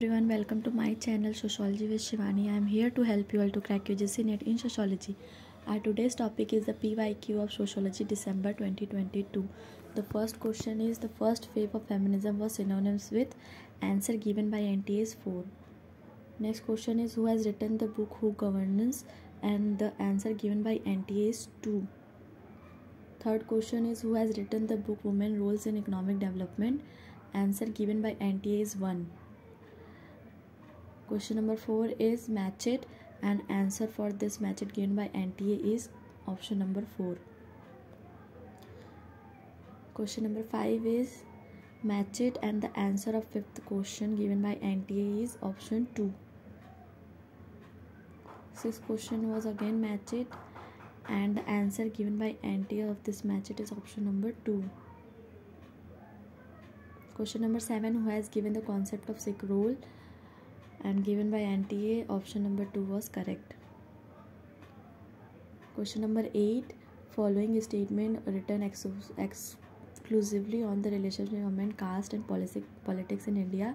everyone welcome to my channel sociology with shivani. I am here to help you all to crack your UGC net in sociology our today's topic is the pyq of sociology december 2022 the first question is the first wave of feminism was synonymous with answer given by nta is 4 next question is who has written the book who governance and the answer given by nta is 2 third question is who has written the book women roles in economic development? Answer given by nta is 1 Question number 4 is match it and answer for this match it given by NTA is option number 4. Question number 5 is match it and the answer of fifth question given by NTA is option 2. Sixth question was again match it and the answer given by NTA of this match it is option number 2. Question number 7 who has given the concept of sick role and given by NTA option number 2 was correct. Question number 8 following statement written ex exclusively on the relationship between caste and politics in India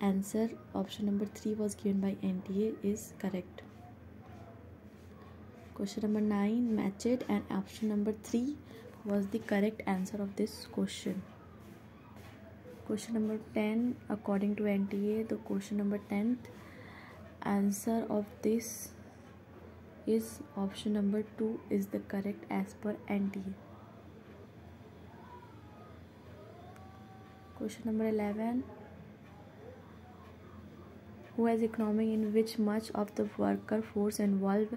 answer option number 3 was given by NTA is correct. Question number 9 match it and option number 3 was the correct answer of this question question number 10 according to nta the question number 10th answer of this is option number 2 is the correct as per nta question number 11 who has economy in which much of the worker force involved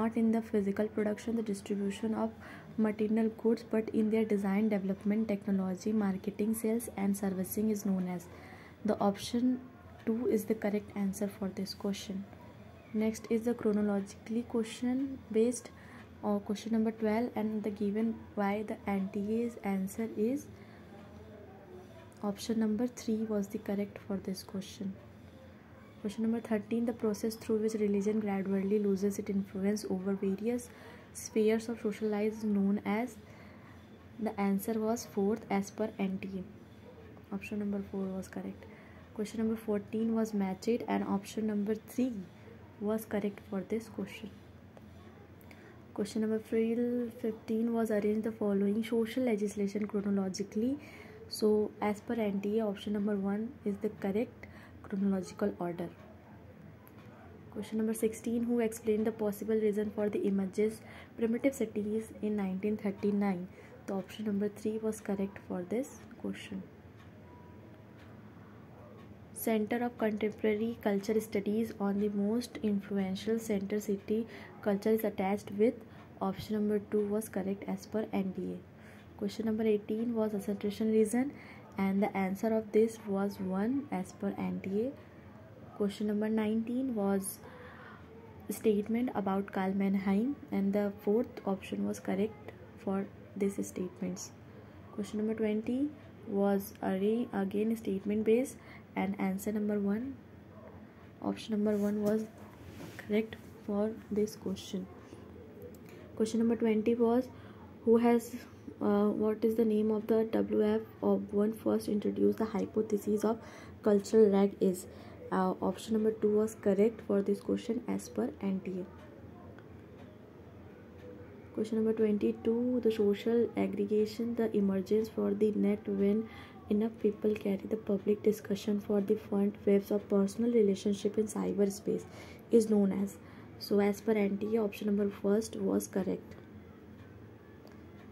not in the physical production the distribution of material goods but in their design development technology marketing sales and servicing is known as. The option 2 is the correct answer for this question. Next is the chronologically question based or question number 12 and the given why the NTA's answer is. Option number 3 was the correct for this question. Question number 13 the process through which religion gradually loses its influence over various spheres of social life known as the answer was fourth as per NTA. Option number 4 was correct. Question number 14 was matched and option number 3 was correct for this question. Question number 15 was arrange the following social legislation chronologically. So as per NTA option number 1 is the correct chronological order. Question number 16 Who explained the possible reason for the images primitive cities in 1939? The option number 3 was correct for this question. Center of Contemporary Culture Studies on the most influential center city culture is attached with option number 2 was correct as per NTA. Question number 18 was assertion reason and the answer of this was 1 as per NTA question number 19 was statement about Karl Mannheim and the fourth option was correct for these statements. Question number 20 was again statement based and answer number 1 option number 1 was correct for this question. Question number 20 was who has uh, what is the name of the WF Ogburn first introduced the hypothesis of cultural lag is uh, option number 2 was correct for this question as per NTA. Question number 22 The social aggregation, the emergence for the net when enough people carry the public discussion for the front waves of personal relationship in cyberspace is known as. So, as per NTA, option number first was correct.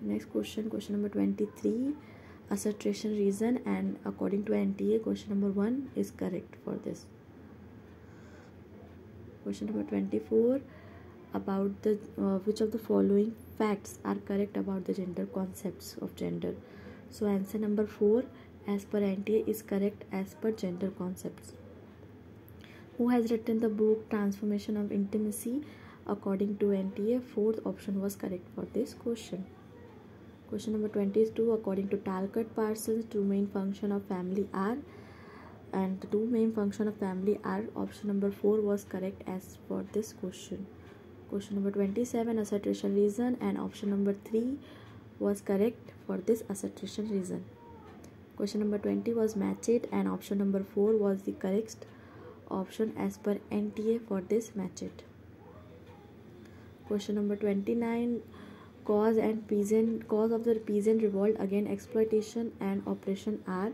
Next question, question number 23 assertion reason and according to NTA question number 1 is correct for this. Question number 24 about the uh, which of the following facts are correct about the gender concepts of gender? So answer number 4 as per NTA is correct as per gender concepts. Who has written the book transformation of intimacy? According to NTA fourth option was correct for this question Question number 22 according to Talcott Parsons, two main function of family are and the two main function of family are option number 4 was correct as for this question. Question number 27 assertion reason and option number 3 was correct for this assertion reason. Question number 20 was matched and option number 4 was the correct option as per NTA for this match it. Question number 29 cause and peasant cause of the peasant revolt against exploitation and oppression are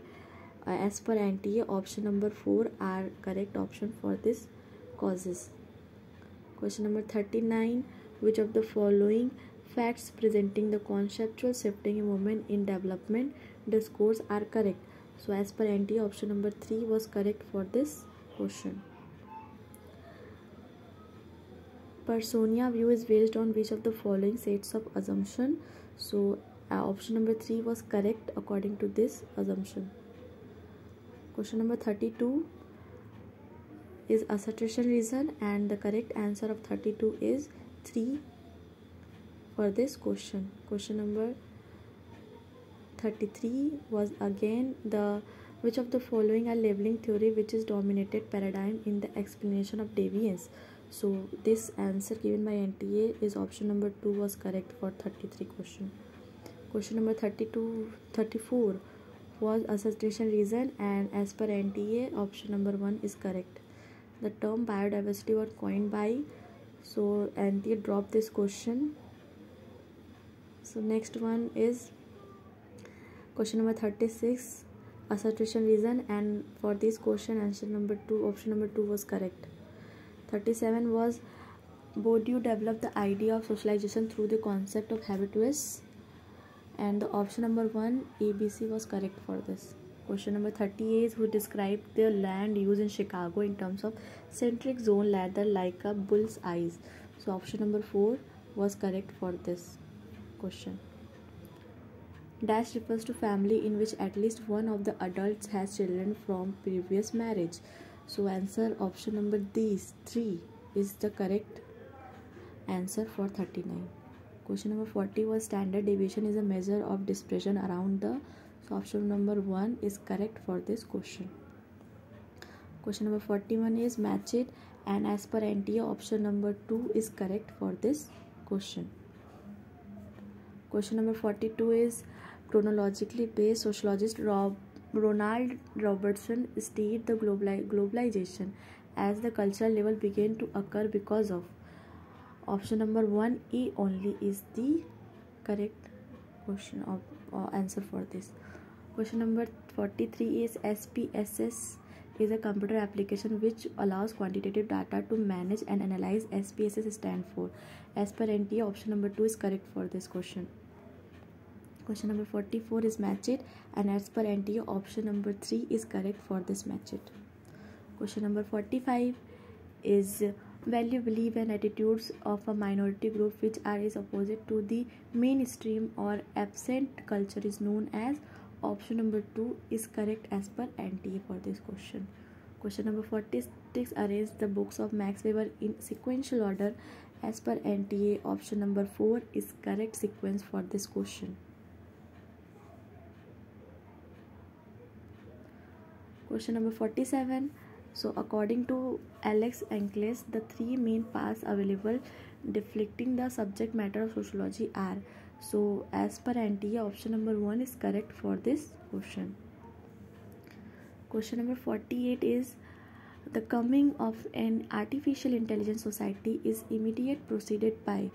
uh, as per NTA option number 4 are correct option for this causes. Question number 39 which of the following facts presenting the conceptual shifting in women in development discourse are correct? So as per NTA option number 3 was correct for this question. Parsonian view is based on which of the following sets of assumption? So uh, option number 3 was correct according to this assumption. Question number 32 is assertion reason and the correct answer of 32 is 3 for this question. Question number 33 was again the which of the following are labeling theory which is dominated paradigm in the explanation of deviance so this answer given by nta is option number 2 was correct for 33 question. Question number 32 34 was assertion reason and as per nta option number 1 is correct. The term biodiversity was coined by so nta dropped this question. So next one is question number 36 assertion reason and for this question answer number 2 option number 2 was correct 37 was Bourdieu developed the idea of socialization through the concept of habitus and the option number 1 ABC was correct for this. Question number 38 is who described the land used in Chicago in terms of centric zone ladder like a bull's eyes? So option number 4 was correct for this question. Dash refers to family in which at least one of the adults has children from previous marriage. So answer option number these three is the correct answer for 39. Question number 40 was standard deviation is a measure of dispersion around the so option number 1 is correct for this question. Question number 41 is match it and as per NTA option number 2 is correct for this question. Question number 42 is chronologically based sociologist Rob, Ronald Robertson stated the globalization as the cultural level began to occur because of. Option number 1 E only is the correct question of uh, answer for this. Question number 43 is SPSS is a computer application which allows quantitative data to manage and analyze SPSS stand for. As per NTA option number 2 is correct for this question question number 44 is match it and as per NTA option number 3 is correct for this match it. Question number 45 is value belief and attitudes of a minority group which are is opposite to the mainstream or absent culture is known as. Option number 2 is correct as per NTA for this question. Question number 46 arrange the books of Max Weber in sequential order. As per NTA option number 4 is correct sequence for this question Question number 47. So according to Alex Inkeles, the three main paths available deflecting the subject matter of sociology are. So as per NTA, option number 1 is correct for this question. Question number 48 is the coming of an artificial intelligence society is immediate proceeded by.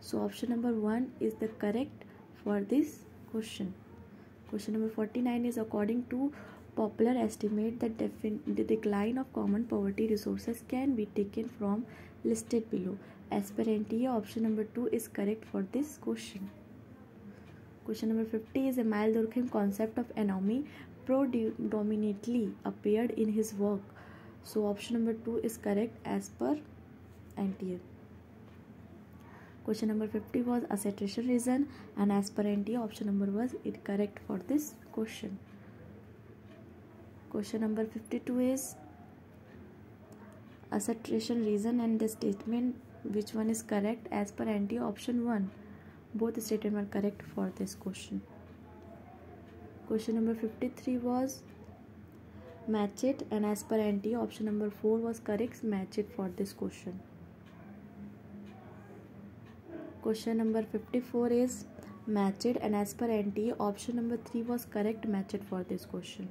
So option number 1 is the correct for this question. Question number 49 is according to Popular estimate that the decline of common property resources can be taken from listed below. As per NTA, option number 2 is correct for this question. Question number 50 is Emile Durkheim concept of anomie predominantly appeared in his work. So option number 2 is correct as per NTA. Question number 50 was assertion reason and as per NTA option number was it correct for this question. Question number 52 is assertion reason and the statement which one is correct as per NTA option 1 both statements were correct for this question. Question number 53 was match it and as per NTA option number 4 was correct match it for this question. Question number 54 is match it and as per NTA option number 3 was correct match it for this question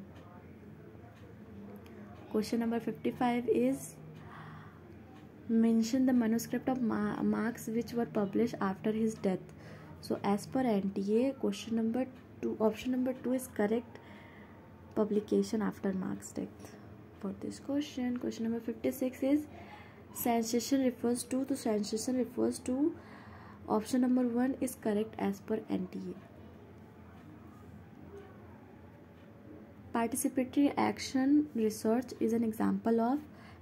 Question number 55 is mention the manuscript of Marx which were published after his death. So as per NTA, question number 2, option number 2 is correct publication after Marx's death. For this question, question number 56 is sensation refers to, the sensation refers to option number 1 is correct as per NTA. Participatory action research is an example of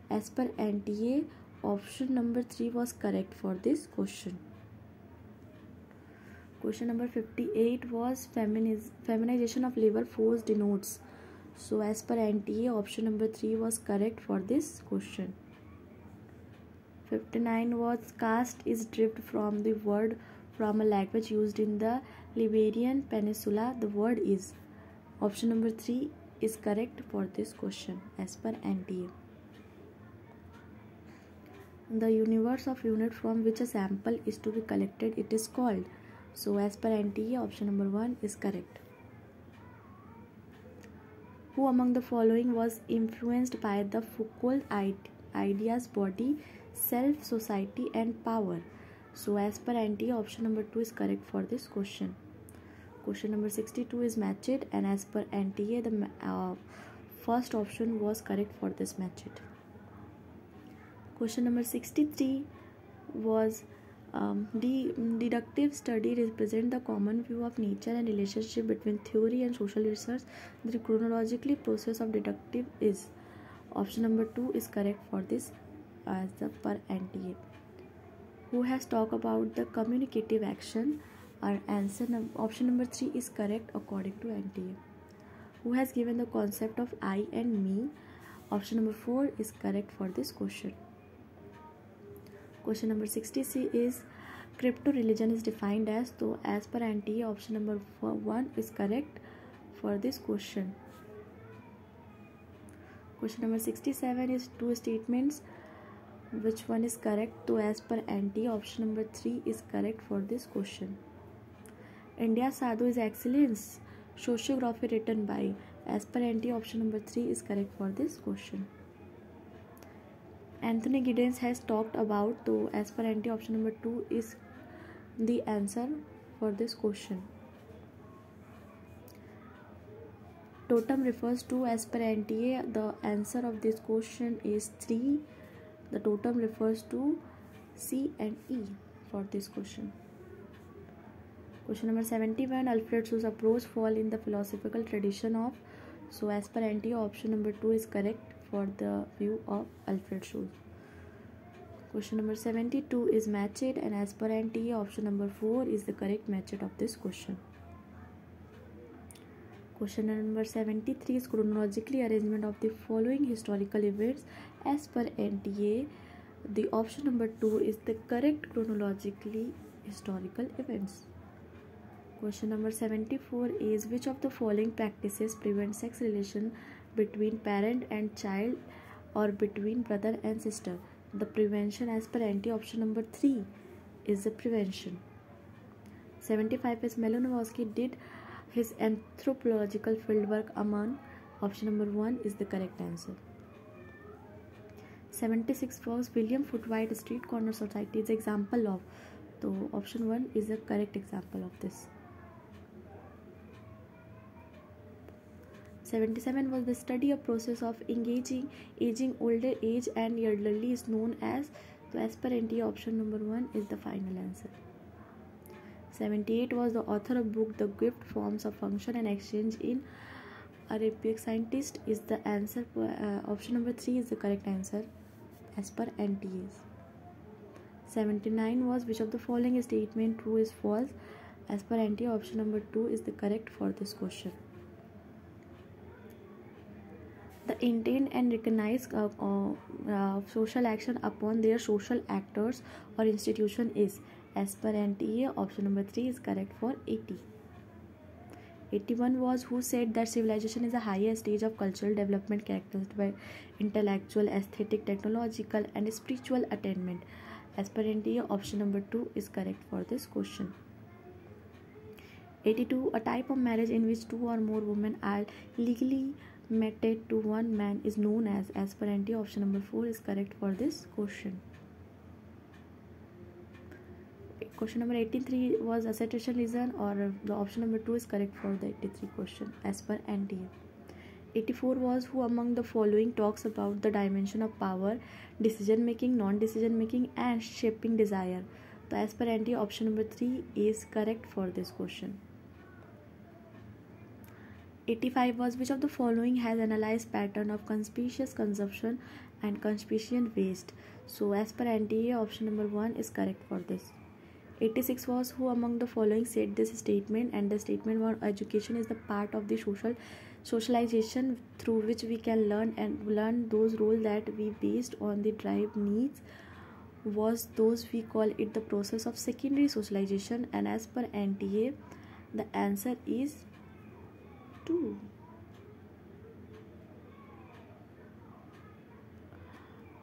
as per NTA option number 3 was correct for this question. Question number 58 was feminiz- feminization of labor force denotes. So as per NTA option number 3 was correct for this question. 59 was caste is derived from the word from a language used in the Iberian Peninsula. The word is option number 3 is correct for this question as per NTA. The universe of unit from which a sample is to be collected it is called. So as per NTA option number 1 is correct. Who among the following was influenced by the Foucault ideas body, self, society and power? So as per NTA option number 2 is correct for this question. Question number 62 is matched and as per NTA the uh, first option was correct for this matched. Question number 63 was um, the deductive study represent the common view of nature and relationship between theory and social research. The chronologically process of deductive is option number 2 is correct for this as the per NTA. Who has talked about the communicative action our answer option number 3 is correct according to NTA. Who has given the concept of I and me? Option number 4 is correct for this question. Question number 60C is crypto religion is defined as so as per NTA option number 1 is correct for this question. Question number 67 is two statements which one is correct so as per NTA option number 3 is correct for this question. India Sadhu is excellence sociography return by as per anti option number three is correct for this question Anthony Giddens has talked about तो as per anti option number two is the answer for this question totem refers to as per anti A the answer of this question is three the totem refers to C and E for this question Question number 71 Alfred Schutz's approach fall in the philosophical tradition of so as per NTA option number 2 is correct for the view of Alfred Sou. Question number 72 is matched and as per NTA option number 4 is the correct matched of this question. Question number 73 is chronologically arrangement of the following historical events as per NTA. The option number 2 is the correct chronologically historical events. Question number 74 is which of the following practices prevent sex relation between parent and child or between brother and sister? The prevention as per anti option number 3 is the prevention. 75 is Malinowski did his anthropological fieldwork among option number 1 is the correct answer. 76 was William Foote Whyte Street Corner Society is example of so option 1 is the correct example of this. 77 was the study of process of engaging aging older age and elderly is known as so as per NTA option number 1 is the final answer. 78 was the author of book the gift forms of function and exchange in Arabic. Scientist is the answer uh, option number 3 is the correct answer as per NTAs 79 was which of the following statement true is false as per NTA option number 2 is the correct for this question the intent and recognize uh, uh, uh, social action upon their social actors or institution is as per NTA option number 3 is correct for 80 81 was who said that civilization is a higher stage of cultural development characterized by intellectual aesthetic technological and spiritual attainment. As per NTA option number 2 is correct for this question. 82 a type of marriage in which two or more women are legally mated to one man is known as as per NT option number 4 is correct for this question. Question number 83 was acetylation or the option number 2 is correct for the 83 question as per NTA 84 was who among the following talks about the dimension of power decision making non decision making and shaping desire? So as per NTA option number 3 is correct for this question 85 was which of the following has analyzed pattern of conspicuous consumption and conspicuous waste? So as per NTA option number 1 is correct for this. 86 was who among the following said this statement and the statement was education is the part of the social socialization through which we can learn and learn those roles that we based on the drive needs was those we call it the process of secondary socialization. And as per nta the answer is 2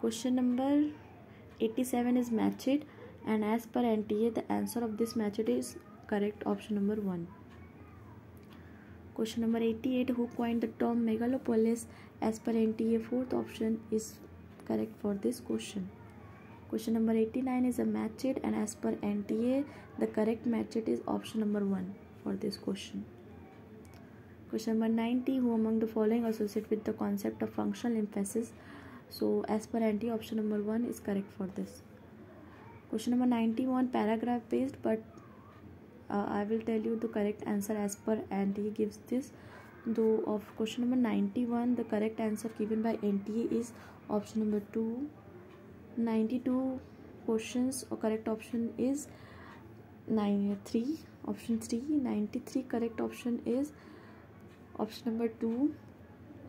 question number 87 is matched and as per nta the answer of this matched is correct option number 1 Question number 88 Who coined the term megalopolis as per NTA? Fourth option is correct for this question. Question number 89 is a matched and as per NTA the correct matched is option number 1 for this question. Question number 90 Who among the following associate with the concept of functional emphasis? So as per NTA option number 1 is correct for this. Question number 91 paragraph based but uh, I will tell you the correct answer as per he gives this though of question number 91 the correct answer given by NTA is option number 2 92 questions or correct option is 9 3 option 3 93 correct option is option number 2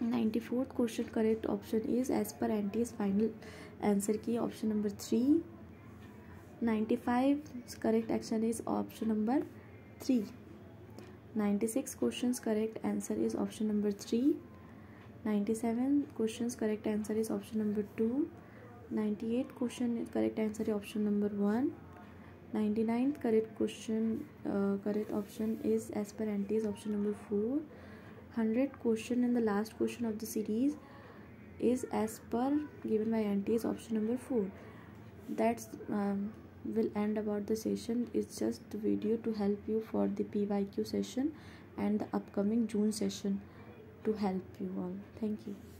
94th question correct option is as per NTA's final answer key option number 3 95 correct action is option number 3 96 questions correct answer is option number 3 97 questions correct answer is option number 2 98 question correct answer is option number 1 99th correct question uh, correct option is as per NT's option number 4 100 question and the last question of the series is as per given by NT's option number 4 that's um, will end about the session. It's just the video to help you for the pyq session and the upcoming june session to help you all. Thank you